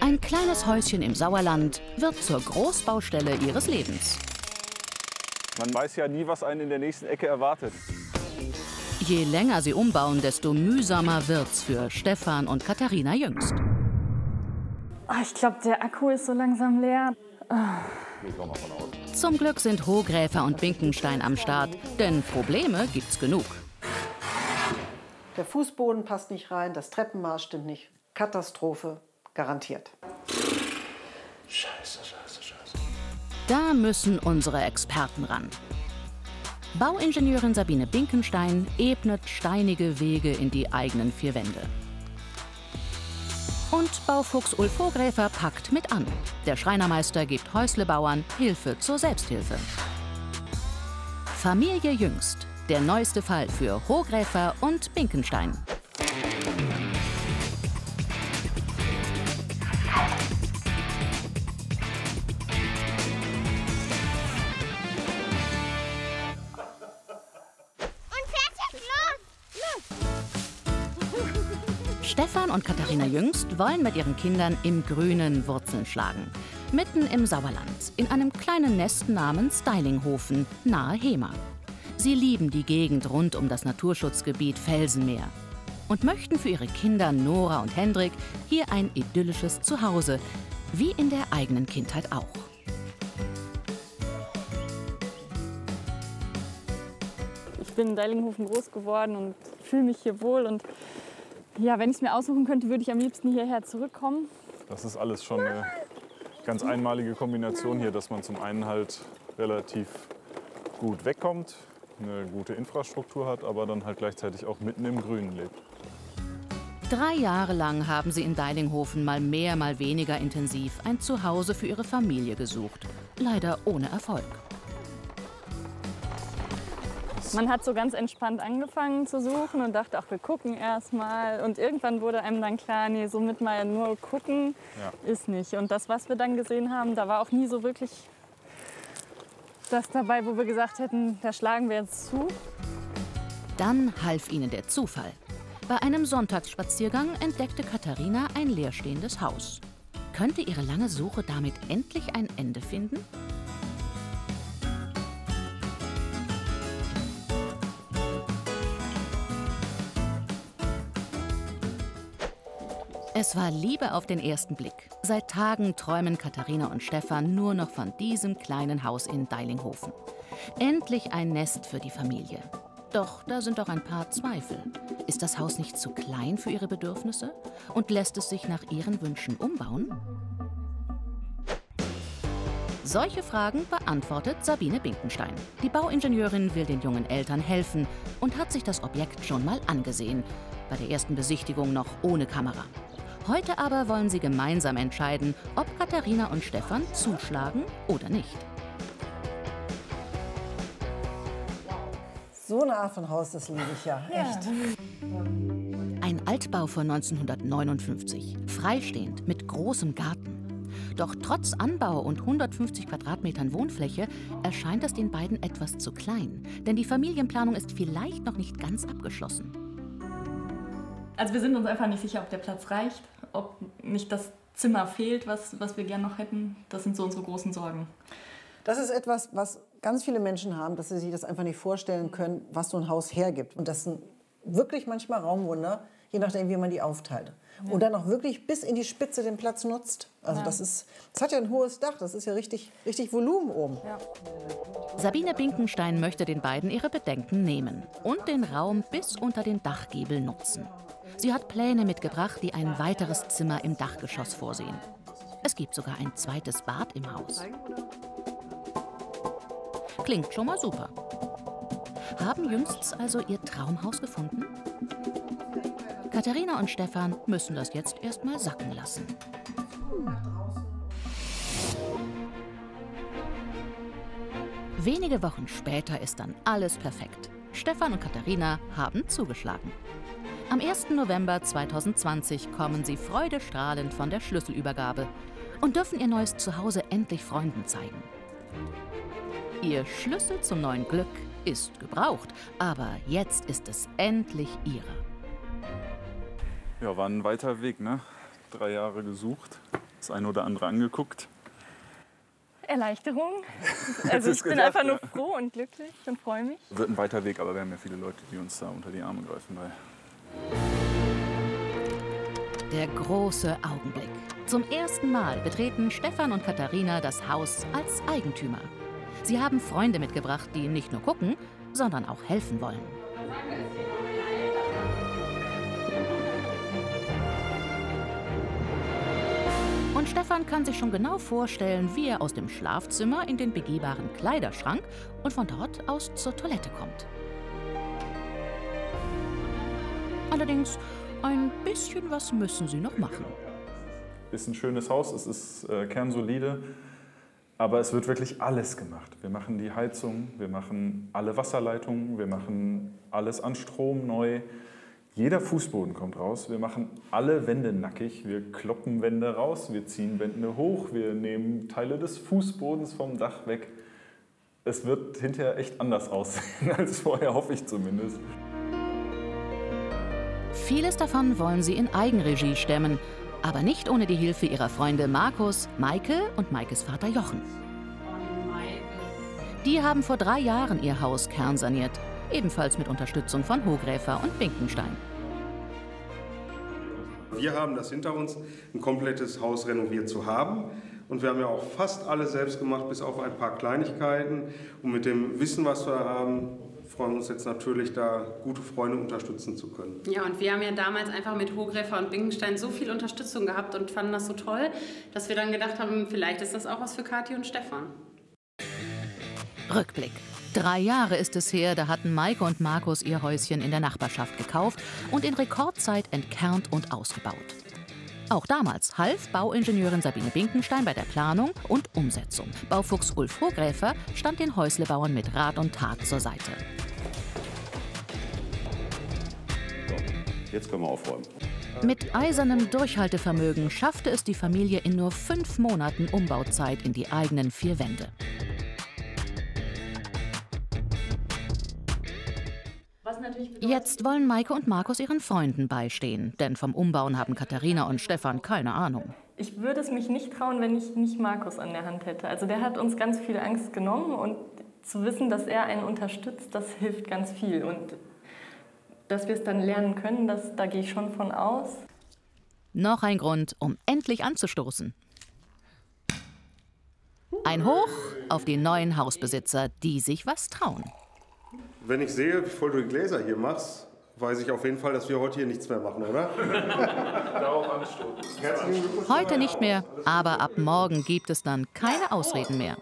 Ein kleines Häuschen im Sauerland wird zur Großbaustelle ihres Lebens. Man weiß ja nie, was einen in der nächsten Ecke erwartet. Je länger sie umbauen, desto mühsamer wird's für Stefan und Katharina Jüngst. Oh, ich glaube, der Akku ist so langsam leer. Oh. Zum Glück sind Hogräfer und Binkenstein am Start, denn Probleme gibt's genug. Der Fußboden passt nicht rein, das Treppenmaß stimmt nicht. Katastrophe, garantiert. Scheiße, scheiße, scheiße. Da müssen unsere Experten ran. Bauingenieurin Sabine Binkenstein ebnet steinige Wege in die eigenen vier Wände. Und Baufuchs Ulf Vogräfer packt mit an. Der Schreinermeister gibt Häuslebauern Hilfe zur Selbsthilfe. Familie Jüngst, der neueste Fall für Hogräfer und Binkenstein. Und Katharina Jüngst wollen mit ihren Kindern im Grünen Wurzeln schlagen. Mitten im Sauerland, in einem kleinen Nest namens Steilinghofen, nahe Hema. Sie lieben die Gegend rund um das Naturschutzgebiet Felsenmeer und möchten für ihre Kinder Nora und Hendrik hier ein idyllisches Zuhause, wie in der eigenen Kindheit auch. Ich bin in Deilinghofen groß geworden und fühle mich hier wohl. Und ja, wenn ich es mir aussuchen könnte, würde ich am liebsten hierher zurückkommen. Das ist alles schon eine ganz einmalige Kombination hier, dass man zum einen halt relativ gut wegkommt, eine gute Infrastruktur hat, aber dann halt gleichzeitig auch mitten im Grünen lebt. Drei Jahre lang haben sie in Deilinghofen mal mehr, mal weniger intensiv ein Zuhause für ihre Familie gesucht. Leider ohne Erfolg. Man hat so ganz entspannt angefangen zu suchen und dachte, ach, wir gucken erst mal. Und irgendwann wurde einem dann klar, nee, somit mal nur gucken Ja. ist nicht. Und das, was wir dann gesehen haben, da war auch nie so wirklich das dabei, wo wir gesagt hätten, da schlagen wir jetzt zu. Dann half ihnen der Zufall. Bei einem Sonntagsspaziergang entdeckte Katharina ein leerstehendes Haus. Könnte ihre lange Suche damit endlich ein Ende finden? Es war Liebe auf den ersten Blick. Seit Tagen träumen Katharina und Stefan nur noch von diesem kleinen Haus in Deilinghofen. Endlich ein Nest für die Familie. Doch da sind auch ein paar Zweifel. Ist das Haus nicht zu klein für ihre Bedürfnisse? Und lässt es sich nach ihren Wünschen umbauen? Solche Fragen beantwortet Sabine Binkenstein. Die Bauingenieurin will den jungen Eltern helfen und hat sich das Objekt schon mal angesehen. Bei der ersten Besichtigung noch ohne Kamera. Heute aber wollen sie gemeinsam entscheiden, ob Katharina und Stefan zuschlagen oder nicht. So eine Art von Haus, das liebe ich ja. Echt. Ein Altbau von 1959, freistehend mit großem Garten. Doch trotz Anbau und 150 Quadratmetern Wohnfläche erscheint es den beiden etwas zu klein. Denn die Familienplanung ist vielleicht noch nicht ganz abgeschlossen. Also wir sind uns einfach nicht sicher, ob der Platz reicht, ob nicht das Zimmer fehlt, was, was wir gerne noch hätten. Das sind so unsere großen Sorgen. Das ist etwas, was ganz viele Menschen haben, dass sie sich das einfach nicht vorstellen können, was so ein Haus hergibt. Und das sind wirklich manchmal Raumwunder, je nachdem, wie man die aufteilt. Und dann auch wirklich bis in die Spitze den Platz nutzt. Also das ist, das hat ja ein hohes Dach, das ist ja richtig, richtig Volumen oben. Sabine Binkenstein möchte den beiden ihre Bedenken nehmen und den Raum bis unter den Dachgiebel nutzen. Sie hat Pläne mitgebracht, die ein weiteres Zimmer im Dachgeschoss vorsehen. Es gibt sogar ein zweites Bad im Haus. Klingt schon mal super. Haben jüngst also ihr Traumhaus gefunden? Katharina und Stefan müssen das jetzt erst mal sacken lassen. Wenige Wochen später ist dann alles perfekt. Stefan und Katharina haben zugeschlagen. Am 1. November 2020 kommen sie freudestrahlend von der Schlüsselübergabe und dürfen ihr neues Zuhause endlich Freunden zeigen. Ihr Schlüssel zum neuen Glück ist gebraucht, aber jetzt ist es endlich ihre. Ja, war ein weiter Weg, ne? drei Jahre gesucht, das eine oder andere angeguckt. Erleichterung. Also ich bin gedacht, einfach nur ja. froh und glücklich und freue mich. Wird ein weiter Weg, aber wir haben ja viele Leute, die uns da unter die Arme greifen. Weil Der große Augenblick. Zum ersten Mal betreten Stefan und Katharina das Haus als Eigentümer. Sie haben Freunde mitgebracht, die nicht nur gucken, sondern auch helfen wollen. Und Stefan kann sich schon genau vorstellen, wie er aus dem Schlafzimmer in den begehbaren Kleiderschrank und von dort aus zur Toilette kommt. Allerdings, ein bisschen was müssen sie noch machen. ist ein schönes Haus, es ist äh, kernsolide, aber es wird wirklich alles gemacht. Wir machen die Heizung, wir machen alle Wasserleitungen, wir machen alles an Strom neu. Jeder Fußboden kommt raus, wir machen alle Wände nackig, wir kloppen Wände raus, wir ziehen Wände hoch, wir nehmen Teile des Fußbodens vom Dach weg. Es wird hinterher echt anders aussehen als vorher, hoffe ich zumindest. Vieles davon wollen sie in Eigenregie stemmen, aber nicht ohne die Hilfe ihrer Freunde Markus, Maike und Maikes Vater Jochen. Die haben vor drei Jahren ihr Haus kernsaniert, ebenfalls mit Unterstützung von Hogräfer und Binkenstein. Wir haben das hinter uns, ein komplettes Haus renoviert zu haben. Und wir haben ja auch fast alles selbst gemacht, bis auf ein paar Kleinigkeiten. Und mit dem Wissen, was wir haben, freuen wir uns jetzt natürlich, da gute Freunde unterstützen zu können. Ja, und wir haben ja damals einfach mit Hogräfer und Binkenstein so viel Unterstützung gehabt und fanden das so toll, dass wir dann gedacht haben, vielleicht ist das auch was für Kathi und Stefan. Rückblick. Drei Jahre ist es her, da hatten Maike und Markus ihr Häuschen in der Nachbarschaft gekauft und in Rekordzeit entkernt und ausgebaut. Auch damals half Bauingenieurin Sabine Binkenstein bei der Planung und Umsetzung. Baufuchs Ulf Hogräfer stand den Häuslebauern mit Rat und Tat zur Seite. Jetzt können wir aufräumen. Mit eisernem Durchhaltevermögen schaffte es die Familie in nur fünf Monaten Umbauzeit in die eigenen vier Wände. Jetzt wollen Maike und Markus ihren Freunden beistehen, denn vom Umbauen haben Katharina und Stefan keine Ahnung. Ich würde es mich nicht trauen, wenn ich nicht Markus an der Hand hätte. Also der hat uns ganz viel Angst genommen und zu wissen, dass er einen unterstützt, das hilft ganz viel. Und dass wir es dann lernen können, das, da gehe ich schon von aus. Noch ein Grund, um endlich anzustoßen. Ein Hoch auf die neuen Hausbesitzer, die sich was trauen. Wenn ich sehe, wie voll du die Gläser hier machst, weiß ich auf jeden Fall, dass wir heute hier nichts mehr machen, oder? Darauf anstoßen. Heute nicht mehr, aber ab morgen gibt es dann keine Ausreden mehr.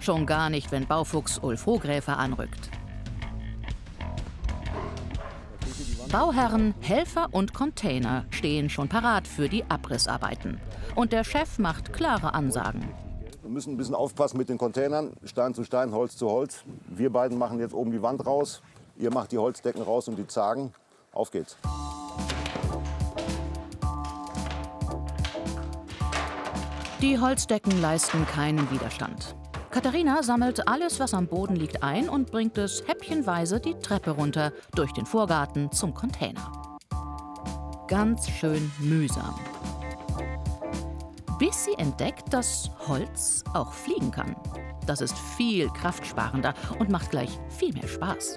Schon gar nicht, wenn Baufuchs Ulf Hogräfer anrückt. Bauherren, Helfer und Container stehen schon parat für die Abrissarbeiten. Und der Chef macht klare Ansagen. Wir müssen ein bisschen aufpassen mit den Containern, Stein zu Stein, Holz zu Holz. Wir beiden machen jetzt oben die Wand raus. Ihr macht die Holzdecken raus und die Zagen. Auf geht's. Die Holzdecken leisten keinen Widerstand. Katharina sammelt alles, was am Boden liegt, ein und bringt es häppchenweise die Treppe runter durch den Vorgarten zum Container. Ganz schön mühsam. Bis sie entdeckt, dass Holz auch fliegen kann. Das ist viel kraftsparender und macht gleich viel mehr Spaß.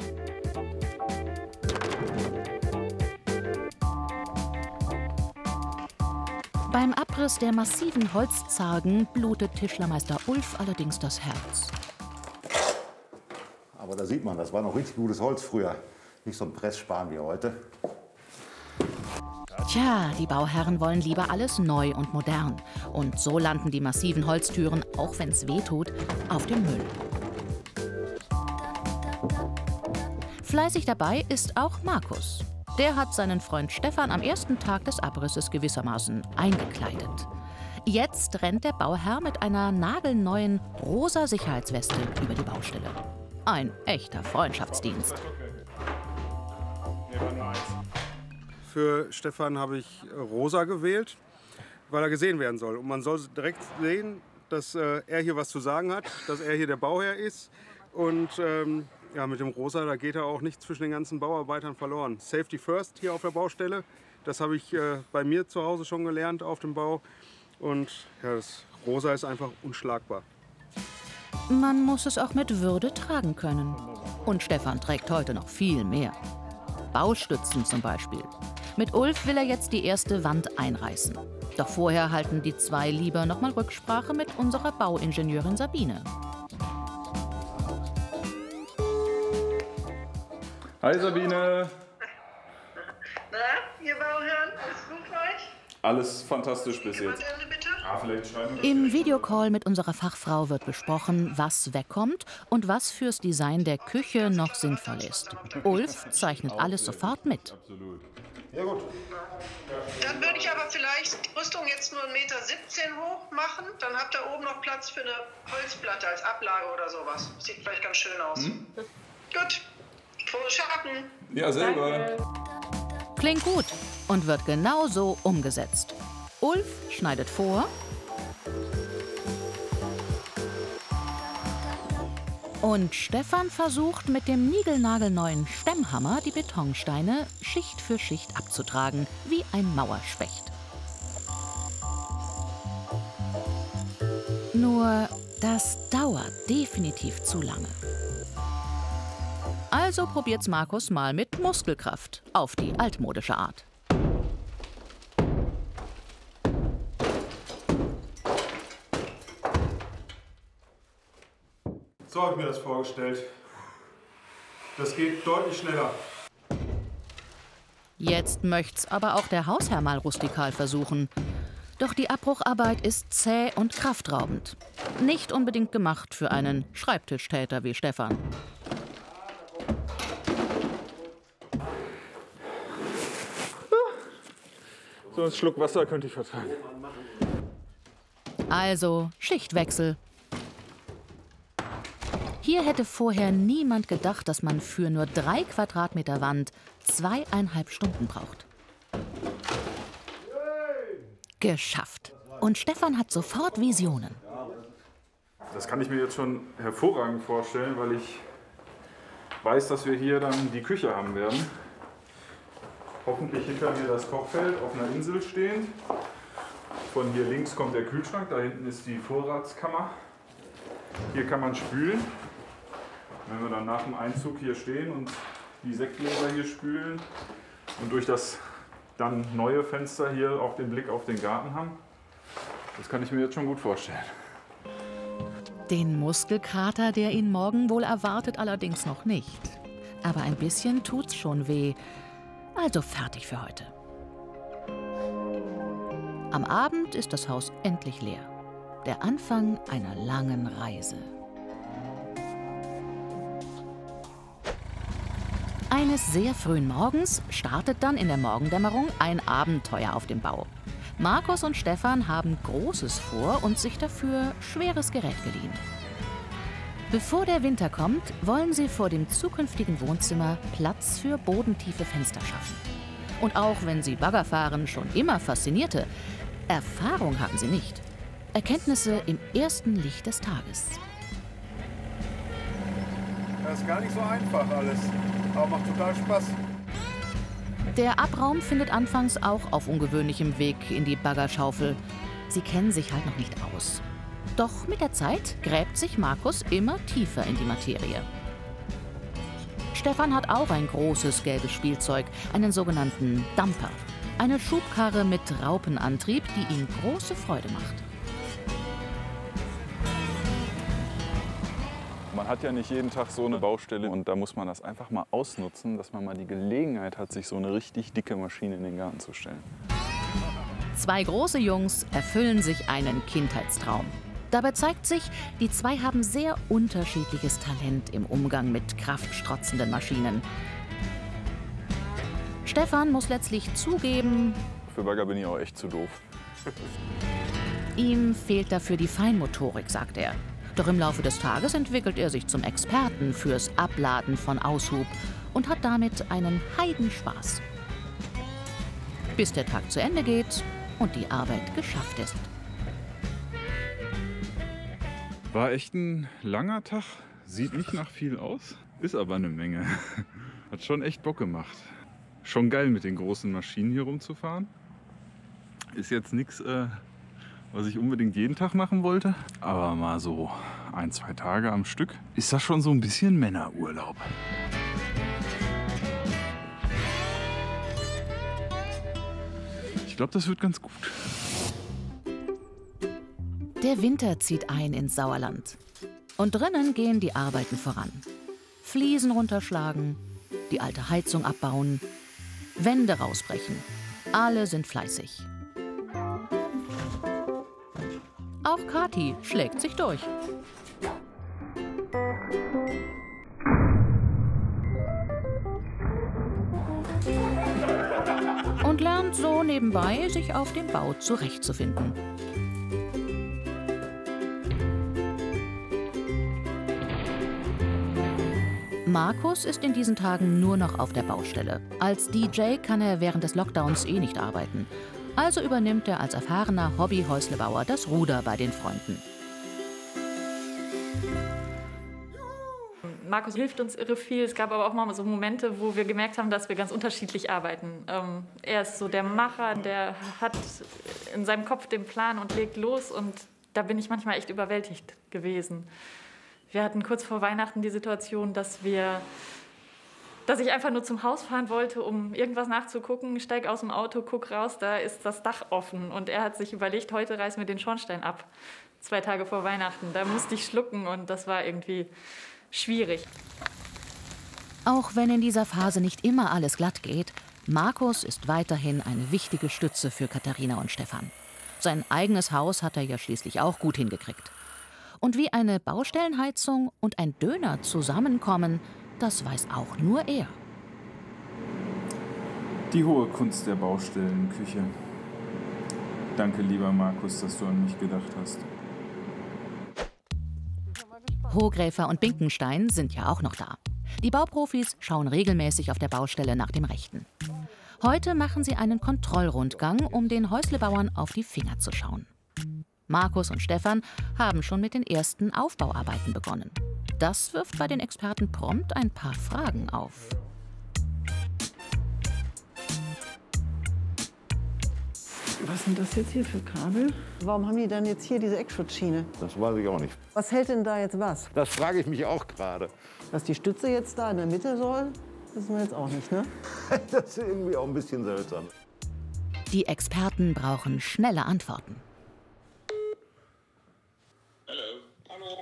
Beim Abriss der massiven Holzzargen blutet Tischlermeister Ulf allerdings das Herz. Aber da sieht man, das war noch richtig gutes Holz früher. Nicht so ein Pressspan wie heute. Tja, die Bauherren wollen lieber alles neu und modern. Und so landen die massiven Holztüren, auch wenn's weh tut, auf dem Müll. Fleißig dabei ist auch Markus. Der hat seinen Freund Stefan am ersten Tag des Abrisses gewissermaßen eingekleidet. Jetzt rennt der Bauherr mit einer nagelneuen rosa Sicherheitsweste über die Baustelle. Ein echter Freundschaftsdienst. Für Stefan habe ich äh, Rosa gewählt, weil er gesehen werden soll. Und man soll direkt sehen, dass äh, er hier was zu sagen hat, dass er hier der Bauherr ist. Und ähm, Ja, mit dem Rosa, da geht ja auch nichts zwischen den ganzen Bauarbeitern verloren. Safety first hier auf der Baustelle. Das habe ich äh, bei mir zu Hause schon gelernt auf dem Bau. Und ja, das Rosa ist einfach unschlagbar. Man muss es auch mit Würde tragen können. Und Stefan trägt heute noch viel mehr. Baustützen zum Beispiel. Mit Ulf will er jetzt die erste Wand einreißen. Doch vorher halten die zwei lieber noch mal Rücksprache mit unserer Bauingenieurin Sabine. Hi Sabine. Na, ihr Bauherren, ist gut für euch? Alles fantastisch bis jetzt. Ah, Im Videocall mit unserer Fachfrau wird besprochen, was wegkommt und was fürs Design der Küche noch sinnvoll ist. Ulf zeichnet alles sofort mit. Absolut. Dann würde ich aber vielleicht die Rüstung jetzt nur 1,17 Meter hoch machen. Dann habt ihr oben noch Platz für eine Holzplatte als Ablage oder sowas. Sieht vielleicht ganz schön aus. Gut. Frohes Schaffen. Ja, selber. Klingt gut und wird genau so umgesetzt. Ulf schneidet vor. Und Stefan versucht mit dem niegelnagelneuen Stemmhammer die Betonsteine Schicht für Schicht abzutragen, wie ein Mauerspecht. Nur das dauert definitiv zu lange. Also probiert's Markus mal mit Muskelkraft auf die altmodische Art. So habe ich mir das vorgestellt. Das geht deutlich schneller. Jetzt möcht's aber auch der Hausherr mal rustikal versuchen. Doch die Abbrucharbeit ist zäh und kraftraubend. Nicht unbedingt gemacht für einen Schreibtischtäter wie Stefan. So einen Schluck Wasser könnte ich vertragen. Also Schichtwechsel. Hier hätte vorher niemand gedacht, dass man für nur drei Quadratmeter Wand zweieinhalb Stunden braucht. Geschafft. Und Stefan hat sofort Visionen. Das kann ich mir jetzt schon hervorragend vorstellen, weil ich weiß, dass wir hier dann die Küche haben werden. Hoffentlich hinter mir das Kochfeld auf einer Insel stehend. Von hier links kommt der Kühlschrank, da hinten ist die Vorratskammer. Hier kann man spülen. Wenn wir dann nach dem Einzug hier stehen und die Sektgläser hier spülen und durch das dann neue Fenster hier auch den Blick auf den Garten haben, das kann ich mir jetzt schon gut vorstellen. Den Muskelkater, der ihn morgen wohl erwartet, allerdings noch nicht. Aber ein bisschen tut's schon weh. Also fertig für heute. Am Abend ist das Haus endlich leer. Der Anfang einer langen Reise. Eines sehr frühen Morgens startet dann in der Morgendämmerung ein Abenteuer auf dem Bau. Markus und Stefan haben Großes vor und sich dafür schweres Gerät geliehen. Bevor der Winter kommt, wollen sie vor dem zukünftigen Wohnzimmer Platz für bodentiefe Fenster schaffen. Und auch wenn sie Bagger fahren schon immer faszinierte, Erfahrung haben sie nicht. Erkenntnisse im ersten Licht des Tages. Das ist gar nicht so einfach alles. Aber macht total Spaß. Der Abraum findet anfangs auch auf ungewöhnlichem Weg in die Baggerschaufel. Sie kennen sich halt noch nicht aus. Doch mit der Zeit gräbt sich Markus immer tiefer in die Materie. Stefan hat auch ein großes gelbes Spielzeug, einen sogenannten Dumper. Eine Schubkarre mit Raupenantrieb, die ihm große Freude macht. Hat ja nicht jeden Tag so eine Baustelle und da muss man das einfach mal ausnutzen, dass man mal die Gelegenheit hat, sich so eine richtig dicke Maschine in den Garten zu stellen. Zwei große Jungs erfüllen sich einen Kindheitstraum. Dabei zeigt sich, die zwei haben sehr unterschiedliches Talent im Umgang mit kraftstrotzenden Maschinen. Stefan muss letztlich zugeben, Für Bagger bin ich auch echt zu doof. ihm fehlt dafür die Feinmotorik, sagt er. Doch im Laufe des Tages entwickelt er sich zum Experten fürs Abladen von Aushub und hat damit einen Heidenspaß. Bis der Tag zu Ende geht und die Arbeit geschafft ist. War echt ein langer Tag. Sieht nicht nach viel aus. Ist aber eine Menge. Hat schon echt Bock gemacht. Schon geil mit den großen Maschinen hier rumzufahren. Ist jetzt nichts, äh, was ich unbedingt jeden Tag machen wollte. Aber mal so ein, zwei Tage am Stück ist das schon so ein bisschen Männerurlaub. Ich glaube, das wird ganz gut. Der Winter zieht ein ins Sauerland. Und drinnen gehen die Arbeiten voran. Fliesen runterschlagen, die alte Heizung abbauen, Wände rausbrechen. Alle sind fleißig. Auch Kati schlägt sich durch. Und lernt so nebenbei, sich auf dem Bau zurechtzufinden. Markus ist in diesen Tagen nur noch auf der Baustelle. Als DJ kann er während des Lockdowns eh nicht arbeiten. Also übernimmt er als erfahrener Hobby-Häuslebauer das Ruder bei den Freunden. Markus hilft uns irre viel. Es gab aber auch mal so Momente, wo wir gemerkt haben, dass wir ganz unterschiedlich arbeiten. Ähm, er ist so der Macher, der hat in seinem Kopf den Plan und legt los. Und da bin ich manchmal echt überwältigt gewesen. Wir hatten kurz vor Weihnachten die Situation, dass wir dass ich einfach nur zum Haus fahren wollte, um irgendwas nachzugucken, steig aus dem Auto, guck raus, da ist das Dach offen. Und er hat sich überlegt, heute reißen wir den Schornstein ab. Zwei Tage vor Weihnachten. Da musste ich schlucken und das war irgendwie schwierig. Auch wenn in dieser Phase nicht immer alles glatt geht, Markus ist weiterhin eine wichtige Stütze für Katharina und Stefan. Sein eigenes Haus hat er ja schließlich auch gut hingekriegt. Und wie eine Baustellenheizung und ein Döner zusammenkommen, das weiß auch nur er. Die hohe Kunst der Baustellenküche. Danke, lieber Markus, dass du an mich gedacht hast. Hohgräfer und Binkenstein sind ja auch noch da. Die Bauprofis schauen regelmäßig auf der Baustelle nach dem Rechten. Heute machen sie einen Kontrollrundgang, um den Häuslebauern auf die Finger zu schauen. Markus und Stefan haben schon mit den ersten Aufbauarbeiten begonnen. Das wirft bei den Experten prompt ein paar Fragen auf. Was sind das jetzt hier für Kabel? Warum haben die dann jetzt hier diese Eckschutzschiene? Das weiß ich auch nicht. Was hält denn da jetzt was? Das frage ich mich auch gerade. Dass die Stütze jetzt da in der Mitte soll, wissen wir jetzt auch nicht, ne? Das ist irgendwie auch ein bisschen seltsam. Die Experten brauchen schnelle Antworten.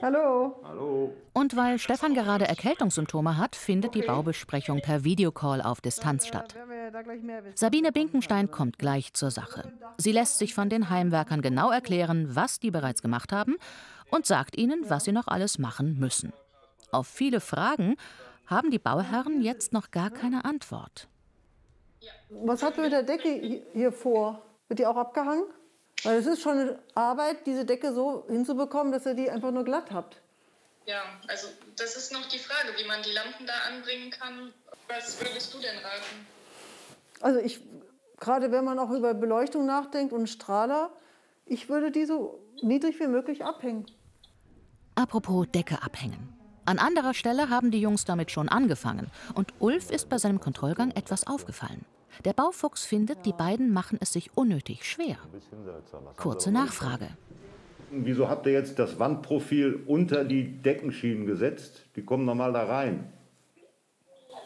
Hallo. Hallo. Und weil Stefan gerade Erkältungssymptome hat, findet die Baubesprechung per Videocall auf Distanz statt. Sabine Binkenstein kommt gleich zur Sache. Sie lässt sich von den Heimwerkern genau erklären, was die bereits gemacht haben und sagt ihnen, was sie noch alles machen müssen. Auf viele Fragen haben die Bauherren jetzt noch gar keine Antwort. Was hat mit der Decke hier vor? Wird die auch abgehangen? Weil es ist schon eine Arbeit, diese Decke so hinzubekommen, dass ihr die einfach nur glatt habt. Ja, also das ist noch die Frage, wie man die Lampen da anbringen kann. Was würdest du denn raten? Also ich, gerade wenn man auch über Beleuchtung nachdenkt und Strahler, ich würde die so niedrig wie möglich abhängen. Apropos Decke abhängen. An anderer Stelle haben die Jungs damit schon angefangen und Ulf ist bei seinem Kontrollgang etwas aufgefallen. Der Baufuchs findet, die beiden machen es sich unnötig schwer. Kurze Nachfrage. Wieso habt ihr jetzt das Wandprofil unter die Deckenschienen gesetzt? Die kommen normal da rein.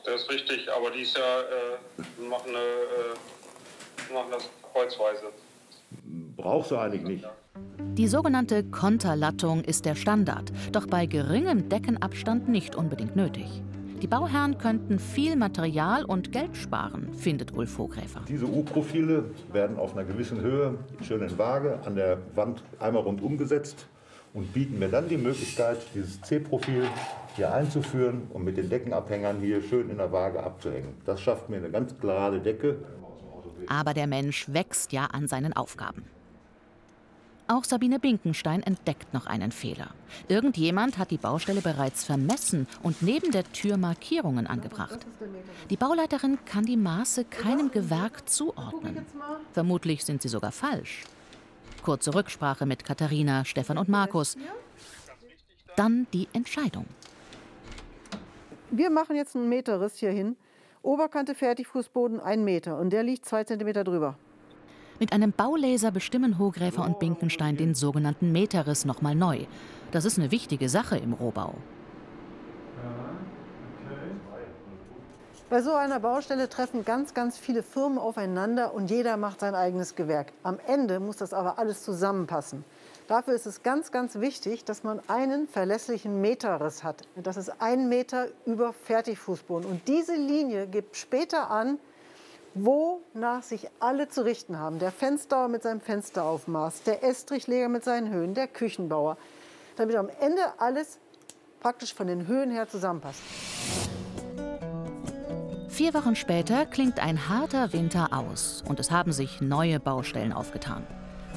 Das ist richtig, aber die ist ja, äh, machen, äh, machen das kreuzweise. Brauchst du eigentlich nicht. Die sogenannte Konterlattung ist der Standard, doch bei geringem Deckenabstand nicht unbedingt nötig. Die Bauherren könnten viel Material und Geld sparen, findet Ulf Hogräfer. Diese U-Profile werden auf einer gewissen Höhe, schön in Waage, an der Wand einmal rundum gesetzt und bieten mir dann die Möglichkeit, dieses C-Profil hier einzuführen und mit den Deckenabhängern hier schön in der Waage abzuhängen. Das schafft mir eine ganz gerade Decke. Aber der Mensch wächst ja an seinen Aufgaben. Auch Sabine Binkenstein entdeckt noch einen Fehler. Irgendjemand hat die Baustelle bereits vermessen und neben der Tür Markierungen angebracht. Die Bauleiterin kann die Maße keinem Gewerk zuordnen. Vermutlich sind sie sogar falsch. Kurze Rücksprache mit Katharina, Stefan und Markus. Dann die Entscheidung. Wir machen jetzt einen Meterriss hier hin. Oberkante Fertigfußboden ein Meter und der liegt zwei Zentimeter drüber. Mit einem Baulaser bestimmen Hogräfer und Binkenstein den sogenannten Meterriss nochmal neu. Das ist eine wichtige Sache im Rohbau. Bei so einer Baustelle treffen ganz, ganz viele Firmen aufeinander und jeder macht sein eigenes Gewerk. Am Ende muss das aber alles zusammenpassen. Dafür ist es ganz, ganz wichtig, dass man einen verlässlichen Meterriss hat. Das ist ein Meter über Fertigfußboden. Und diese Linie gibt später an, wonach sich alle zu richten haben. Der Fensterbauer mit seinem Fensteraufmaß, der Estrichleger mit seinen Höhen, der Küchenbauer. Damit am Ende alles praktisch von den Höhen her zusammenpasst. Vier Wochen später klingt ein harter Winter aus und es haben sich neue Baustellen aufgetan.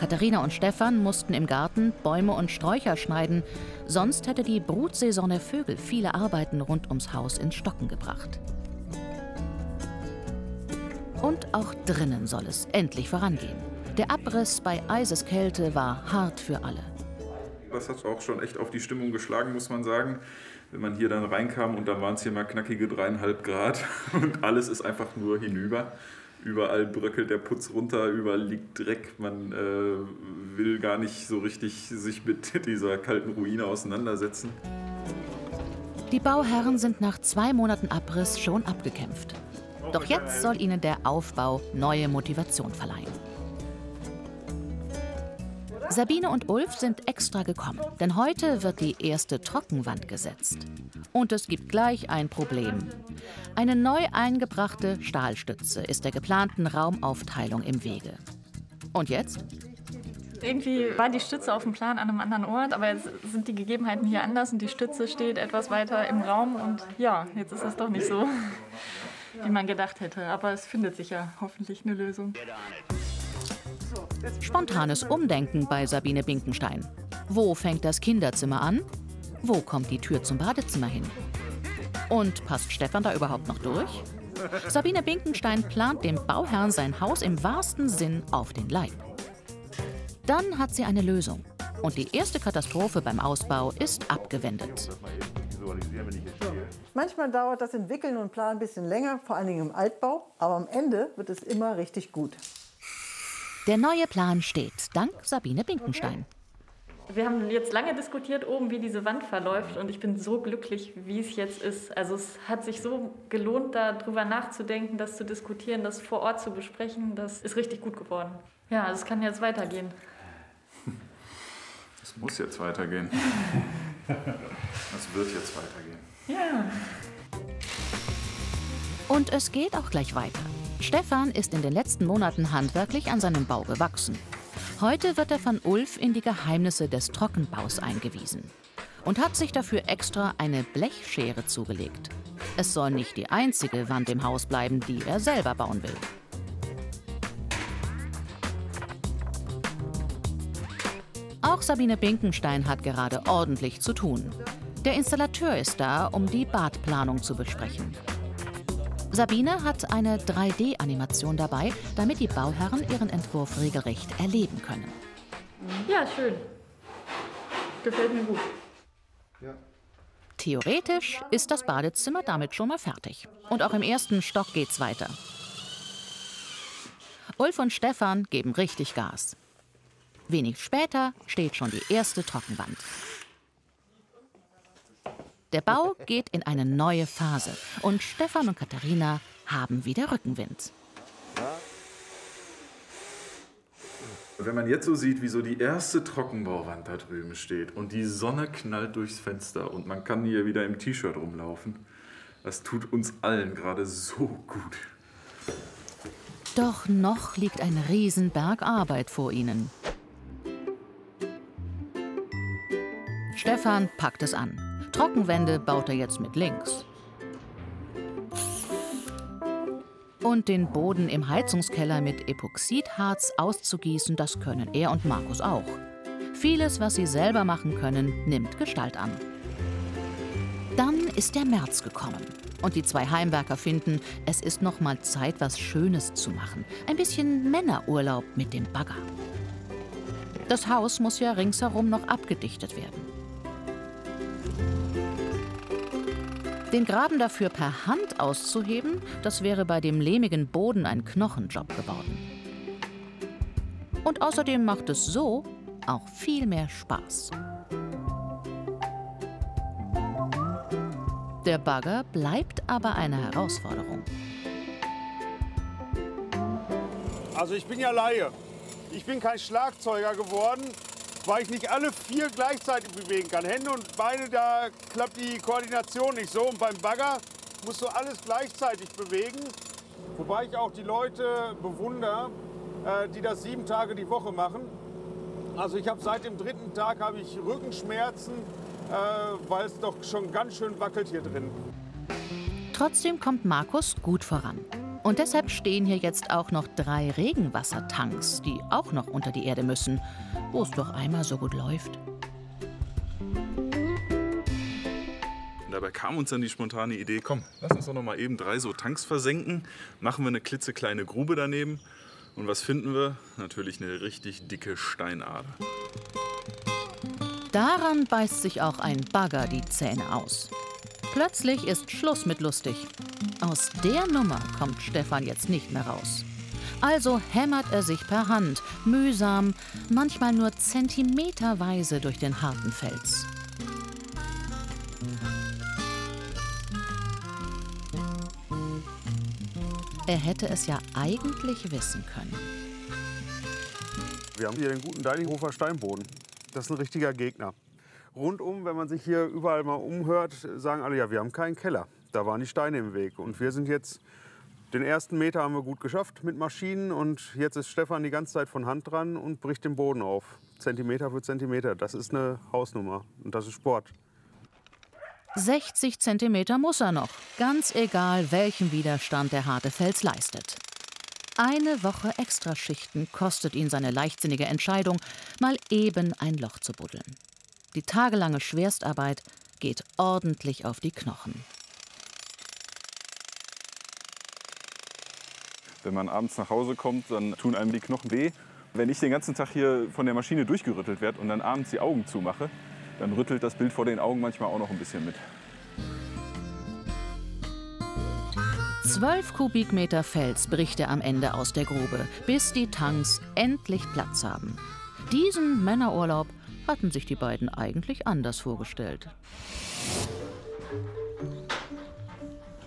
Katharina und Stefan mussten im Garten Bäume und Sträucher schneiden, sonst hätte die Brutsaison der Vögel viele Arbeiten rund ums Haus ins Stocken gebracht. Und auch drinnen soll es endlich vorangehen. Der Abriss bei Eiseskälte war hart für alle. Das hat auch schon echt auf die Stimmung geschlagen, muss man sagen wenn man hier dann reinkam und da waren es hier mal knackige dreieinhalb Grad und alles ist einfach nur hinüber. Überall bröckelt der Putz runter, überall liegt Dreck. Man äh, will gar nicht so richtig sich mit dieser kalten Ruine auseinandersetzen. Die Bauherren sind nach zwei Monaten Abriss schon abgekämpft. Doch jetzt soll ihnen der Aufbau neue Motivation verleihen. Sabine und Ulf sind extra gekommen, denn heute wird die erste Trockenwand gesetzt. Und es gibt gleich ein Problem. Eine neu eingebrachte Stahlstütze ist der geplanten Raumaufteilung im Wege. Und jetzt? Irgendwie war die Stütze auf dem Plan an einem anderen Ort, aber jetzt sind die Gegebenheiten hier anders und die Stütze steht etwas weiter im Raum und ja, jetzt ist es doch nicht so, wie man gedacht hätte. Aber es findet sich ja hoffentlich eine Lösung. Spontanes Umdenken bei Sabine Binkenstein. Wo fängt das Kinderzimmer an? Wo kommt die Tür zum Badezimmer hin? Und passt Stefan da überhaupt noch durch? Sabine Binkenstein plant dem Bauherrn sein Haus im wahrsten Sinn auf den Leib. Dann hat sie eine Lösung. Und die erste Katastrophe beim Ausbau ist abgewendet. Manchmal dauert das Entwickeln und Planen ein bisschen länger, vor allen Dingen im Altbau, aber am Ende wird es immer richtig gut. Der neue Plan steht, dank Sabine Binkenstein. Wir haben jetzt lange diskutiert oben, wie diese Wand verläuft und ich bin so glücklich, wie es jetzt ist. Also es hat sich so gelohnt, darüber nachzudenken, das zu diskutieren, das vor Ort zu besprechen. Das ist richtig gut geworden. Ja, also es kann jetzt weitergehen. Es muss jetzt weitergehen. Es wird jetzt weitergehen. Ja. Und es geht auch gleich weiter. Stefan ist in den letzten Monaten handwerklich an seinem Bau gewachsen. Heute wird er von Ulf in die Geheimnisse des Trockenbaus eingewiesen und hat sich dafür extra eine Blechschere zugelegt. Es soll nicht die einzige Wand im Haus bleiben, die er selber bauen will. Auch Sabine Binkenstein hat gerade ordentlich zu tun. Der Installateur ist da, um die Badplanung zu besprechen. Sabine hat eine 3D-Animation dabei, damit die Bauherren ihren Entwurf regelrecht erleben können. Ja, schön. Gefällt mir gut. Theoretisch ist das Badezimmer damit schon mal fertig. Und auch im ersten Stock geht's weiter. Ulf und Stefan geben richtig Gas. Wenig später steht schon die erste Trockenwand. Der Bau geht in eine neue Phase und Stefan und Katharina haben wieder Rückenwind. Wenn man jetzt so sieht, wie so die erste Trockenbauwand da drüben steht und die Sonne knallt durchs Fenster und man kann hier wieder im T-Shirt rumlaufen, das tut uns allen gerade so gut. Doch noch liegt ein Riesenberg Arbeit vor ihnen. Stefan packt es an. Trockenwände baut er jetzt mit links. Und den Boden im Heizungskeller mit Epoxidharz auszugießen, das können er und Markus auch. Vieles, was sie selber machen können, nimmt Gestalt an. Dann ist der März gekommen und die zwei Heimwerker finden, es ist noch mal Zeit, was Schönes zu machen. Ein bisschen Männerurlaub mit dem Bagger. Das Haus muss ja ringsherum noch abgedichtet werden. Den Graben dafür per Hand auszuheben, das wäre bei dem lehmigen Boden ein Knochenjob geworden. Und außerdem macht es so auch viel mehr Spaß. Der Bagger bleibt aber eine Herausforderung. Also ich bin ja Laie. Ich bin kein Schlagzeuger geworden, weil ich nicht alle vier gleichzeitig bewegen kann. Hände und Beine, da klappt die Koordination nicht so. Und beim Bagger musst du alles gleichzeitig bewegen. Wobei ich auch die Leute bewundere, äh, die das sieben Tage die Woche machen. Also ich habe seit dem dritten Tag habe ich Rückenschmerzen, äh, weil es doch schon ganz schön wackelt hier drin. Trotzdem kommt Markus gut voran. Und deshalb stehen hier jetzt auch noch drei Regenwassertanks, die auch noch unter die Erde müssen, wo es doch einmal so gut läuft. Und dabei kam uns dann die spontane Idee, komm, lass uns doch noch mal eben drei so Tanks versenken, machen wir eine klitzekleine Grube daneben und was finden wir? Natürlich eine richtig dicke Steinader. Daran beißt sich auch ein Bagger die Zähne aus. Plötzlich ist Schluss mit lustig. Aus der Nummer kommt Stefan jetzt nicht mehr raus. Also hämmert er sich per Hand, mühsam, manchmal nur zentimeterweise durch den harten Fels. Er hätte es ja eigentlich wissen können. Wir haben hier den guten Deilinghofer Steinboden. Das ist ein richtiger Gegner. Rundum, wenn man sich hier überall mal umhört, sagen alle, ja, wir haben keinen Keller. Da waren die Steine im Weg. Und wir sind jetzt, den ersten Meter haben wir gut geschafft mit Maschinen. Und jetzt ist Stefan die ganze Zeit von Hand dran und bricht den Boden auf. Zentimeter für Zentimeter. Das ist eine Hausnummer. Und das ist Sport. 60 Zentimeter muss er noch, ganz egal, welchen Widerstand der harte Fels leistet. Eine Woche Extraschichten kostet ihn seine leichtsinnige Entscheidung, mal eben ein Loch zu buddeln. Die tagelange Schwerstarbeit geht ordentlich auf die Knochen. Wenn man abends nach Hause kommt, dann tun einem die Knochen weh. Wenn ich den ganzen Tag hier von der Maschine durchgerüttelt werde und dann abends die Augen zumache, dann rüttelt das Bild vor den Augen manchmal auch noch ein bisschen mit. 12 Kubikmeter Fels bricht er am Ende aus der Grube, bis die Tanks endlich Platz haben. Diesen Männerurlaub hatten sich die beiden eigentlich anders vorgestellt.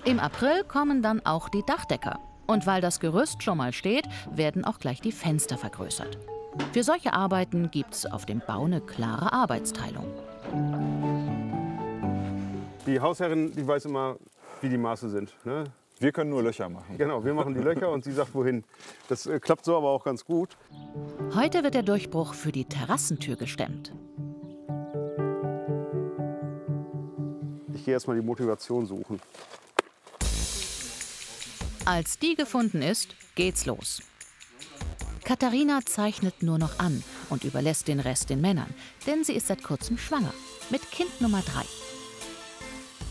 Im April kommen dann auch die Dachdecker. Und weil das Gerüst schon mal steht, werden auch gleich die Fenster vergrößert. Für solche Arbeiten gibt es auf dem Bau eine klare Arbeitsteilung. Die Hausherrin, die weiß immer, wie die Maße sind. Ne? Wir können nur Löcher machen. Genau, wir machen die Löcher und sie sagt wohin. Das äh, klappt so aber auch ganz gut. Heute wird der Durchbruch für die Terrassentür gestemmt. Ich gehe erstmal die Motivation suchen. Als die gefunden ist, geht's los. Katharina zeichnet nur noch an und überlässt den Rest den Männern, denn sie ist seit kurzem schwanger mit Kind Nummer drei.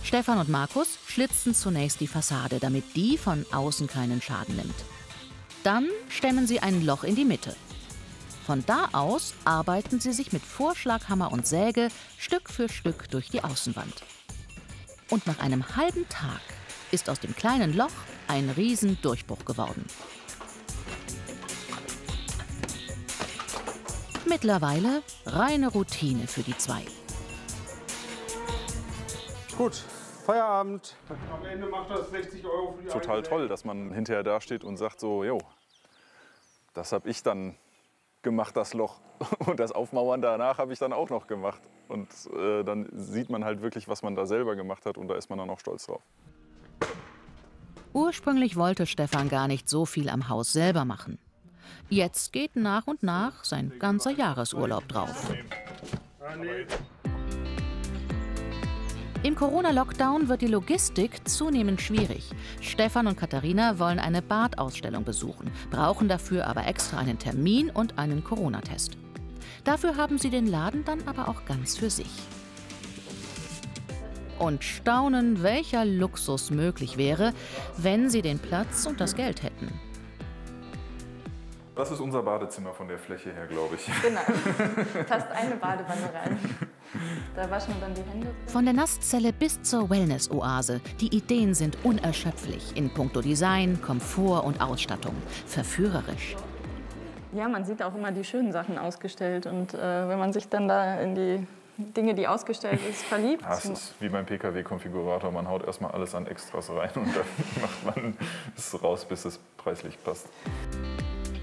Stefan und Markus schlitzen zunächst die Fassade, damit die von außen keinen Schaden nimmt. Dann stemmen sie ein Loch in die Mitte. Von da aus arbeiten sie sich mit Vorschlaghammer und Säge Stück für Stück durch die Außenwand. Und nach einem halben Tag ist aus dem kleinen Loch ein Riesendurchbruch geworden. Mittlerweile reine Routine für die zwei. Gut, Feierabend. Am Ende macht das 60 Euro für die Total toll, dass man hinterher da steht und sagt so, jo, das habe ich dann gemacht, das Loch. Und das Aufmauern danach habe ich dann auch noch gemacht. Und äh, dann sieht man halt wirklich, was man da selber gemacht hat und da ist man dann auch stolz drauf. Ursprünglich wollte Stefan gar nicht so viel am Haus selber machen. Jetzt geht nach und nach sein ganzer Jahresurlaub drauf. Im Corona-Lockdown wird die Logistik zunehmend schwierig. Stefan und Katharina wollen eine Badausstellung besuchen, brauchen dafür aber extra einen Termin und einen Corona-Test. Dafür haben sie den Laden dann aber auch ganz für sich. Und staunen, welcher Luxus möglich wäre, wenn sie den Platz und das Geld hätten. Das ist unser Badezimmer von der Fläche her, glaube ich. Genau. Passt eine Badewanne rein. Da waschen wir dann die Hände. Von der Nasszelle bis zur Wellness-Oase. Die Ideen sind unerschöpflich in puncto Design, Komfort und Ausstattung. Verführerisch. Ja, man sieht auch immer die schönen Sachen ausgestellt. Und äh, wenn man sich dann da in die Dinge, die ausgestellt ist, verliebt. Ja, es ist wie beim Pkw-Konfigurator. Man haut erstmal alles an Extras rein und dann macht man es raus, bis es preislich passt.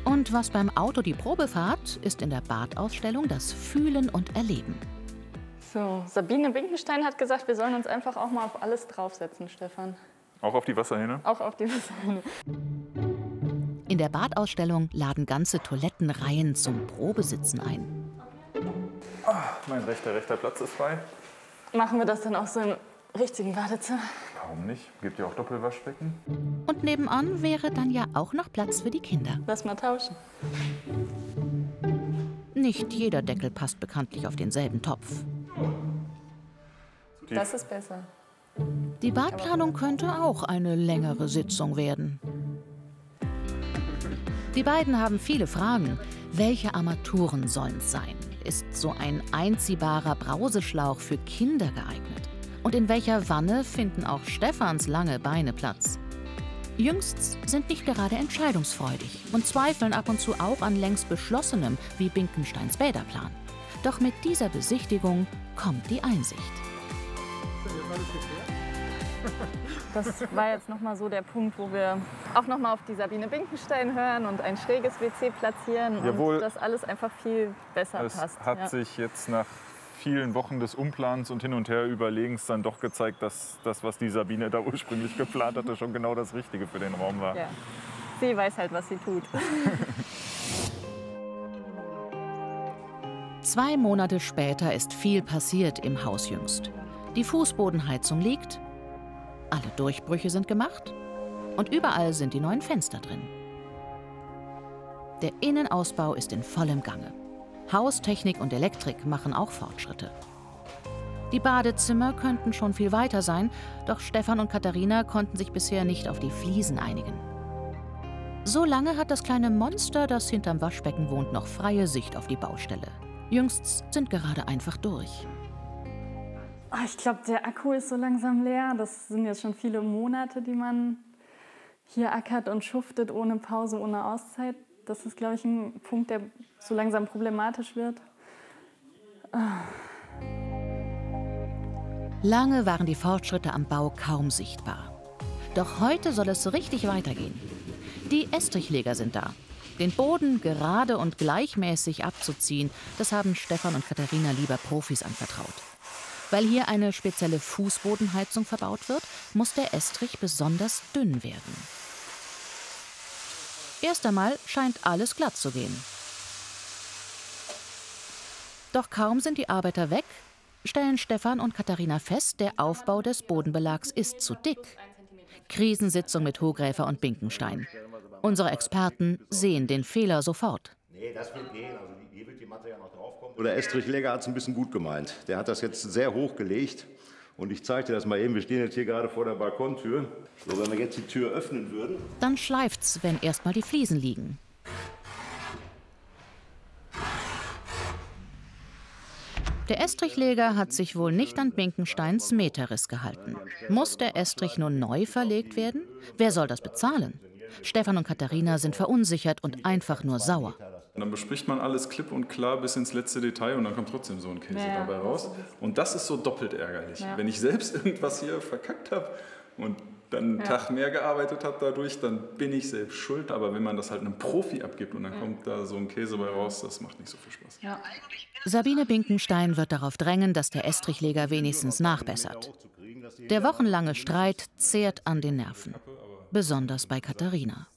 Und was beim Auto die Probefahrt, ist in der Badausstellung das Fühlen und Erleben. So, Sabine Winkenstein hat gesagt, wir sollen uns einfach auch mal auf alles draufsetzen, Stefan. Auch auf die Wasserhähne? Auch auf die Wasserhähne. In der Badausstellung laden ganze Toilettenreihen zum Probesitzen ein. Oh, mein rechter, rechter Platz ist frei. Machen wir das dann auch so im richtigen Badezimmer? Warum nicht? Gibt ja auch Doppelwaschbecken. Und nebenan wäre dann ja auch noch Platz für die Kinder. Lass mal tauschen. Nicht jeder Deckel passt bekanntlich auf denselben Topf. Das ist besser. Die Badplanung könnte auch eine längere Sitzung werden. Die beiden haben viele Fragen. Welche Armaturen sollen es sein? Ist so ein einziehbarer Brauseschlauch für Kinder geeignet? Und in welcher Wanne finden auch Stefans lange Beine Platz? Jüngsts sind nicht gerade entscheidungsfreudig und zweifeln ab und zu auch an längst Beschlossenem wie Binkensteins Bäderplan. Doch mit dieser Besichtigung kommt die Einsicht. Das war jetzt nochmal so der Punkt, wo wir auch nochmal auf die Sabine Binkenstein hören und ein schräges WC platzieren Jawohl. und das alles einfach viel besser Es passt. hat ja. sich jetzt nach vielen Wochen des Umplans und Hin- und Herüberlegens dann doch gezeigt, dass das, was die Sabine da ursprünglich geplant hatte, schon genau das Richtige für den Raum war. ja. Sie weiß halt, was sie tut. Zwei Monate später ist viel passiert im Haus jüngst. Die Fußbodenheizung liegt, alle Durchbrüche sind gemacht und überall sind die neuen Fenster drin. Der Innenausbau ist in vollem Gange. Haustechnik und Elektrik machen auch Fortschritte. Die Badezimmer könnten schon viel weiter sein, doch Stefan und Katharina konnten sich bisher nicht auf die Fliesen einigen. So lange hat das kleine Monster, das hinterm Waschbecken wohnt, noch freie Sicht auf die Baustelle. Jüngst sind gerade einfach durch. Ah, ich glaube, der Akku ist so langsam leer. Das sind jetzt schon viele Monate, die man hier ackert und schuftet ohne Pause, ohne Auszeit. Das ist, glaube ich, ein Punkt, der so langsam problematisch wird. Lange waren die Fortschritte am Bau kaum sichtbar. Doch heute soll es so richtig weitergehen. Die Estrichleger sind da. Den Boden gerade und gleichmäßig abzuziehen, das haben Stefan und Katharina lieber Profis anvertraut. Weil hier eine spezielle Fußbodenheizung verbaut wird, muss der Estrich besonders dünn werden. Erst einmal scheint alles glatt zu gehen. Doch kaum sind die Arbeiter weg, stellen Stefan und Katharina fest, der Aufbau des Bodenbelags ist zu dick. Krisensitzung mit Hogräfer und Binkenstein. Unsere Experten sehen den Fehler sofort. Nee, das wird gehen. Also hier wird die Matte ja noch draufkommen. Oder Estrich Legger hat es ein bisschen gut gemeint. Der hat das jetzt sehr hoch gelegt. Und ich zeige dir das mal eben. Wir stehen jetzt hier gerade vor der Balkontür. So, wenn wir jetzt die Tür öffnen würden. Dann schleift's, wenn erstmal die Fliesen liegen. Der Estrichleger hat sich wohl nicht an Binkensteins Meterriss gehalten. Muss der Estrich nun neu verlegt werden? Wer soll das bezahlen? Stefan und Katharina sind verunsichert und einfach nur sauer. Und dann bespricht man alles klipp und klar bis ins letzte Detail und dann kommt trotzdem so ein Käse Ja, dabei raus. Und das ist so doppelt ärgerlich. Ja. Wenn ich selbst irgendwas hier verkackt habe und dann einen Ja. Tag mehr gearbeitet habe dadurch, dann bin ich selbst schuld. Aber wenn man das halt einem Profi abgibt und dann kommt da so ein Käse bei raus, das macht nicht so viel Spaß. Ja. Sabine Binkenstein wird darauf drängen, dass der Estrichleger wenigstens nachbessert. Der wochenlange Streit zehrt an den Nerven. Besonders bei Katharina.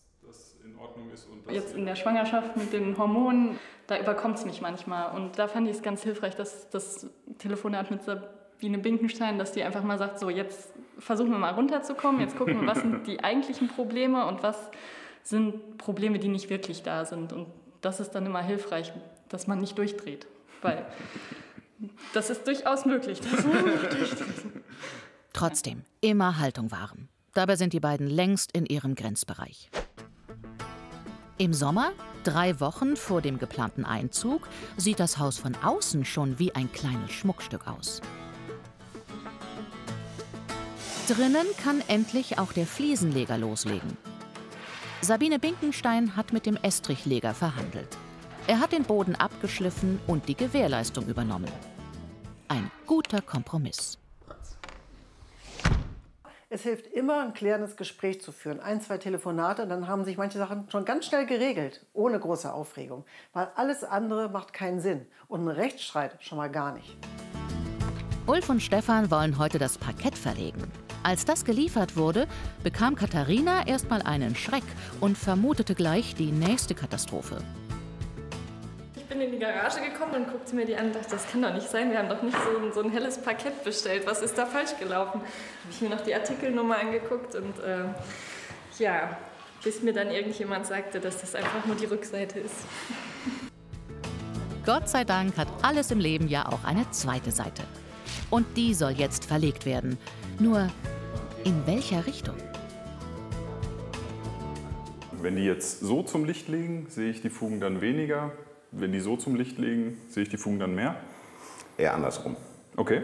Jetzt in der Schwangerschaft mit den Hormonen, da überkommt es mich manchmal. Und da fand ich es ganz hilfreich, dass das Telefonat mit Sabine Binkenstein, dass die einfach mal sagt, so jetzt versuchen wir mal runterzukommen, jetzt gucken wir, was sind die eigentlichen Probleme und was sind Probleme, die nicht wirklich da sind. Und das ist dann immer hilfreich, dass man nicht durchdreht. Weil das ist durchaus möglich, dass man nicht durchdreht. Trotzdem, immer Haltung wahren. Dabei sind die beiden längst in ihrem Grenzbereich. Im Sommer, drei Wochen vor dem geplanten Einzug, sieht das Haus von außen schon wie ein kleines Schmuckstück aus. Drinnen kann endlich auch der Fliesenleger loslegen. Sabine Binkenstein hat mit dem Estrichleger verhandelt. Er hat den Boden abgeschliffen und die Gewährleistung übernommen. Ein guter Kompromiss. Es hilft immer, ein klärendes Gespräch zu führen. Ein, zwei Telefonate, dann haben sich manche Sachen schon ganz schnell geregelt, ohne große Aufregung. Weil alles andere macht keinen Sinn. Und ein Rechtsstreit schon mal gar nicht. Ulf und Stefan wollen heute das Parkett verlegen. Als das geliefert wurde, bekam Katharina erstmal einen Schreck und vermutete gleich die nächste Katastrophe. Ich bin in die Garage gekommen und guckte mir die an und dachte, das kann doch nicht sein. Wir haben doch nicht so ein, so ein helles Parkett bestellt. Was ist da falsch gelaufen? Habe ich mir noch die Artikelnummer angeguckt und äh, ja, bis mir dann irgendjemand sagte, dass das einfach nur die Rückseite ist. Gott sei Dank hat alles im Leben ja auch eine zweite Seite. Und die soll jetzt verlegt werden. Nur in welcher Richtung? Wenn die jetzt so zum Licht liegen, sehe ich die Fugen dann weniger. Wenn die so zum Licht liegen, sehe ich die Fugen dann mehr. Eher andersrum. Okay.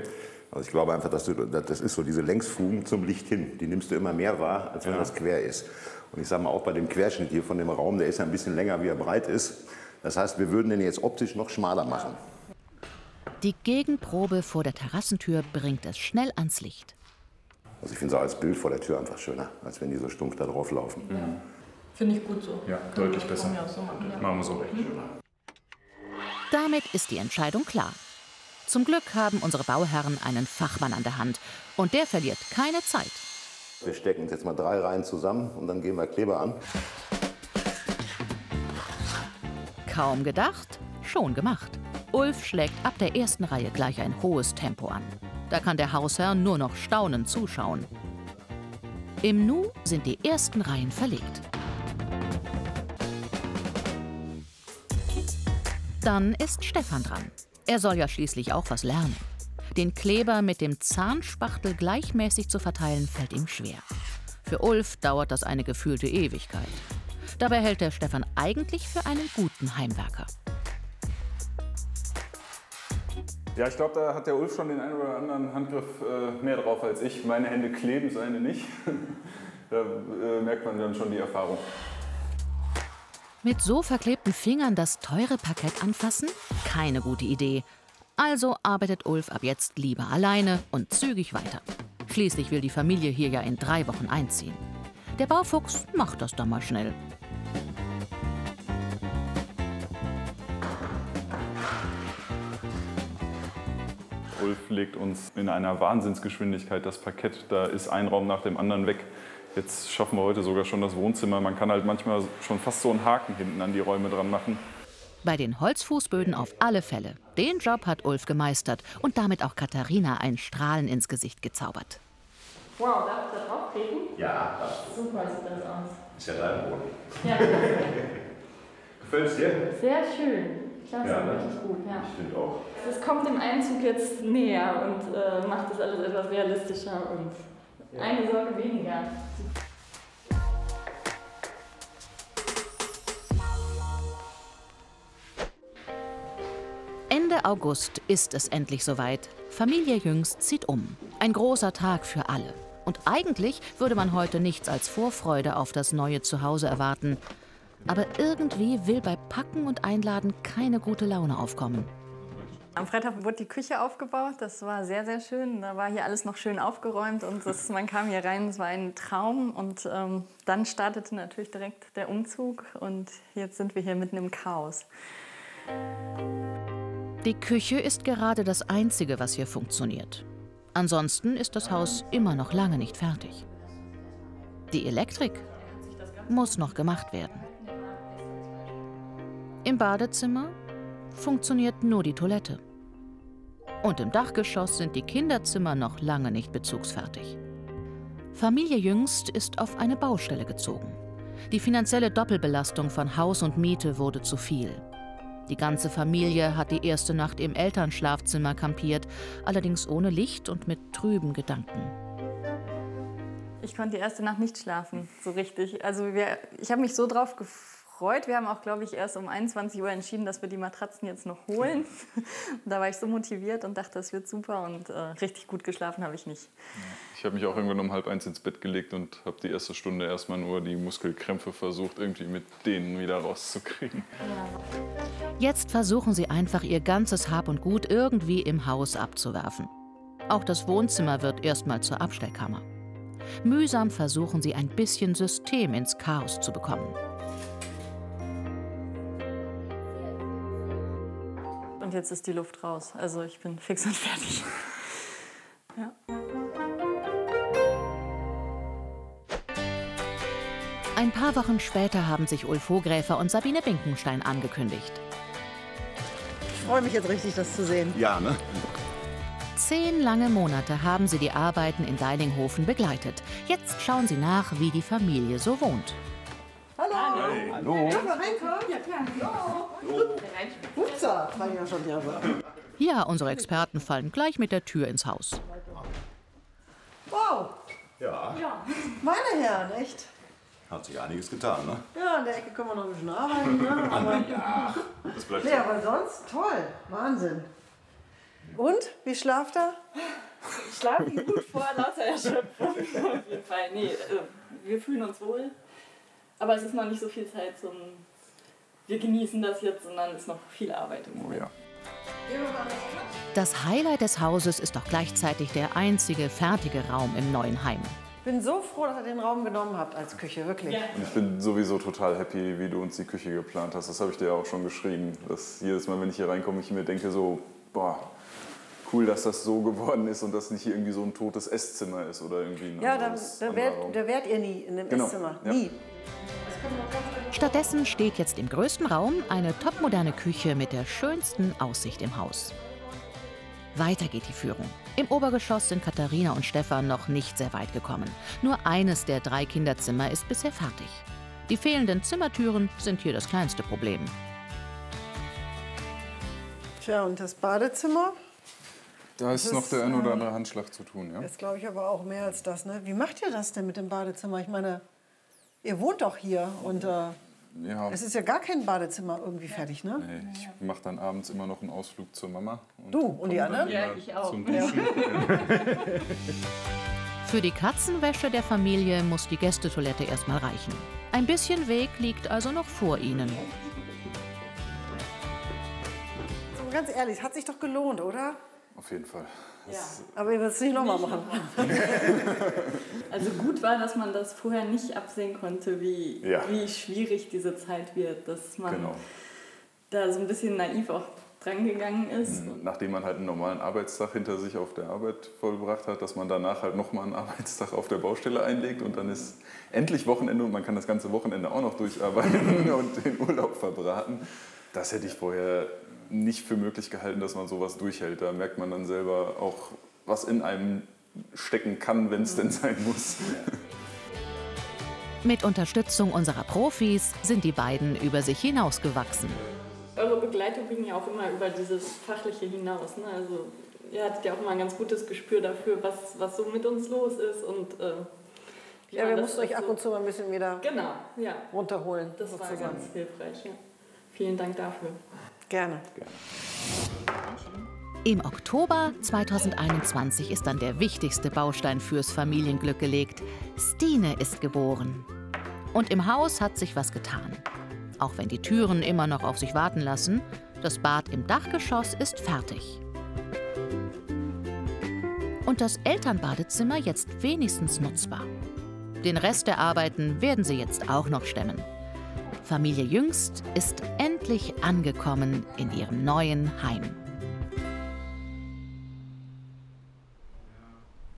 Also ich glaube einfach, dass du, das ist so diese Längsfugen zum Licht hin. Die nimmst du immer mehr wahr, als wenn Ja. das quer ist. Und ich sage mal, auch bei dem Querschnitt hier von dem Raum, der ist ja ein bisschen länger, wie er breit ist. Das heißt, wir würden den jetzt optisch noch schmaler machen. Die Gegenprobe vor der Terrassentür bringt es schnell ans Licht. Also ich finde es auch als Bild vor der Tür einfach schöner, als wenn die so stumpf da drauf laufen. Finde ich gut so. Ja, Können deutlich besser. so machen, ja. Machen wir so. Damit ist die Entscheidung klar. Zum Glück haben unsere Bauherren einen Fachmann an der Hand und der verliert keine Zeit. Wir stecken jetzt mal drei Reihen zusammen und dann gehen wir Kleber an. Kaum gedacht, schon gemacht. Ulf schlägt ab der ersten Reihe gleich ein hohes Tempo an. Da kann der Hausherr nur noch staunend zuschauen. Im Nu sind die ersten Reihen verlegt. Dann ist Stefan dran. Er soll ja schließlich auch was lernen. Den Kleber mit dem Zahnspachtel gleichmäßig zu verteilen, fällt ihm schwer. Für Ulf dauert das eine gefühlte Ewigkeit. Dabei hält der Stefan eigentlich für einen guten Heimwerker. Ja, ich glaube, da hat der Ulf schon den einen oder anderen Handgriff äh, mehr drauf als ich. Meine Hände kleben, seine nicht. da äh, merkt man dann schon die Erfahrung. Mit so verklebten Fingern das teure Parkett anfassen? Keine gute Idee. Also arbeitet Ulf ab jetzt lieber alleine und zügig weiter. Schließlich will die Familie hier ja in drei Wochen einziehen. Der Baufuchs macht das dann mal schnell. Ulf legt uns in einer Wahnsinnsgeschwindigkeit das Parkett. Da ist ein Raum nach dem anderen weg. Jetzt schaffen wir heute sogar schon das Wohnzimmer. Man kann halt manchmal schon fast so einen Haken hinten an die Räume dran machen. Bei den Holzfußböden auf alle Fälle. Den Job hat Ulf gemeistert und damit auch Katharina ein Strahlen ins Gesicht gezaubert. Wow, darf ich da drauf treten? Ja, das Super sieht das aus. ist ja dein Boden. Ja, Gefällt es dir? sehr schön. Klasse, Ja, ne? richtig gut, ja. Ich finde auch. Es kommt dem Einzug jetzt näher und äh, macht das alles etwas realistischer und eine Sorge weniger. Ende August ist es endlich soweit. Familie Jüngst zieht um. Ein großer Tag für alle. Und eigentlich würde man heute nichts als Vorfreude auf das neue Zuhause erwarten. Aber irgendwie will bei Packen und Einladen keine gute Laune aufkommen. Am Freitag wurde die Küche aufgebaut. Das war sehr, sehr schön. Da war hier alles noch schön aufgeräumt und das, man kam hier rein. Es war ein Traum. Und ähm, dann startete natürlich direkt der Umzug und jetzt sind wir hier mitten im Chaos. Die Küche ist gerade das Einzige, was hier funktioniert. Ansonsten ist das Haus immer noch lange nicht fertig. Die Elektrik muss noch gemacht werden. Im Badezimmer funktioniert nur die Toilette. Und im Dachgeschoss sind die Kinderzimmer noch lange nicht bezugsfertig. Familie Jüngst ist auf eine Baustelle gezogen. Die finanzielle Doppelbelastung von Haus und Miete wurde zu viel. Die ganze Familie hat die erste Nacht im Elternschlafzimmer kampiert, allerdings ohne Licht und mit trüben Gedanken. Ich konnte die erste Nacht nicht schlafen, so richtig. Also wir, ich habe mich so drauf gefreut, gefreut. Wir haben auch, glaube ich, erst um 21 Uhr entschieden, dass wir die Matratzen jetzt noch holen. Da war ich so motiviert und dachte, das wird super und äh, richtig gut geschlafen habe ich nicht. Ich habe mich auch irgendwann um halb eins ins Bett gelegt und habe die erste Stunde erstmal nur die Muskelkrämpfe versucht, irgendwie mit denen wieder rauszukriegen. Jetzt versuchen sie einfach ihr ganzes Hab und Gut irgendwie im Haus abzuwerfen. Auch das Wohnzimmer wird erstmal zur Abstellkammer. Mühsam versuchen sie ein bisschen System ins Chaos zu bekommen. Und jetzt ist die Luft raus. Also ich bin fix und fertig. Ja. Ein paar Wochen später haben sich Ulf Hogräfer und Sabine Binkenstein angekündigt. Ich freue mich jetzt richtig, das zu sehen. Ja, ne? Zehn lange Monate haben sie die Arbeiten in Deilinghofen begleitet. Jetzt schauen sie nach, wie die Familie so wohnt. Hallo. Hallo. Darf man reinkommen? Ja, klar. Hallo. Upsa, war ja schon ja so. Ja, unsere Experten fallen gleich mit der Tür ins Haus. Wow. Ja, Meine Herren, echt. hat sich einiges getan, ne? Ja, an der Ecke können wir noch ein bisschen arbeiten. Ne? Aber, Ja, das bleibt nee, aber sonst toll. Wahnsinn. Und, wie schlaft er? Ich schlafe gut vor lauter Erschöpfung. Auf jeden Fall. Nee, äh, wir fühlen uns wohl. Aber es ist noch nicht so viel Zeit zum. Wir genießen das jetzt, sondern es ist noch viel Arbeit im Oh Moment. ja. Das Highlight des Hauses ist doch gleichzeitig der einzige fertige Raum im neuen Heim. Ich bin so froh, dass ihr den Raum genommen habt als Küche, wirklich. Und ich bin sowieso total happy, wie du uns die Küche geplant hast. Das habe ich dir ja auch schon geschrieben. Dass jedes Mal, wenn ich hier reinkomme, ich mir denke so, boah, cool, dass das so geworden ist und dass nicht hier irgendwie so ein totes Esszimmer ist oder irgendwie ein Ja, da, da, wärt, da wärt ihr nie in dem Genau, Esszimmer. ja. Nie. Stattdessen steht jetzt im größten Raum eine topmoderne Küche mit der schönsten Aussicht im Haus. Weiter geht die Führung. Im Obergeschoss sind Katharina und Stefan noch nicht sehr weit gekommen. Nur eines der drei Kinderzimmer ist bisher fertig. Die fehlenden Zimmertüren sind hier das kleinste Problem. Tja, und das Badezimmer? Da ist Das noch ist, der ein oder ähm, andere Handschlag zu tun, ja? Das glaube ich aber auch mehr als das. Ne? Wie macht ihr das denn mit dem Badezimmer? Ich meine, ihr wohnt doch hier und äh, Ja. es ist ja gar kein Badezimmer irgendwie fertig, ne? Nee, ich mache dann abends immer noch einen Ausflug zur Mama. Du und die anderen? Ja, ich auch. Für die Katzenwäsche der Familie muss die Gästetoilette erstmal reichen. Ein bisschen Weg liegt also noch vor ihnen. Ganz ehrlich, es hat sich doch gelohnt, oder? Auf jeden Fall. Das- Aber ihr würdet es nicht nochmal machen. Also gut war, dass man das vorher nicht absehen konnte, wie, Ja. wie schwierig diese Zeit wird. Dass man Genau. da so ein bisschen naiv auch drangegangen ist. Nachdem man halt einen normalen Arbeitstag hinter sich auf der Arbeit vollbracht hat, dass man danach halt nochmal einen Arbeitstag auf der Baustelle einlegt und dann ist endlich Wochenende und man kann das ganze Wochenende auch noch durcharbeiten und den Urlaub verbraten. Das hätte ich vorher nicht für möglich gehalten, dass man sowas durchhält. Da merkt man dann selber auch, was in einem stecken kann, wenn es denn sein muss. Mit Unterstützung unserer Profis sind die beiden über sich hinausgewachsen. Eure Begleitung ging ja auch immer über dieses Fachliche hinaus. Ne? Also ihr hattet ja auch immer ein ganz gutes Gespür dafür, was, was so mit uns los ist. Und, äh, Ja, wir mussten euch ab und zu mal ein bisschen wieder Genau, ja. runterholen. Das war sozusagen. ganz hilfreich. Ja. Vielen Dank dafür. Gerne. Im Oktober 2021 ist dann der wichtigste Baustein fürs Familienglück gelegt. Stine ist geboren. Und im Haus hat sich was getan. Auch wenn die Türen immer noch auf sich warten lassen, das Bad im Dachgeschoss ist fertig. Und das Elternbadezimmer jetzt wenigstens nutzbar. Den Rest der Arbeiten werden sie jetzt auch noch stemmen. Familie Jüngst ist endlich angekommen in ihrem neuen Heim.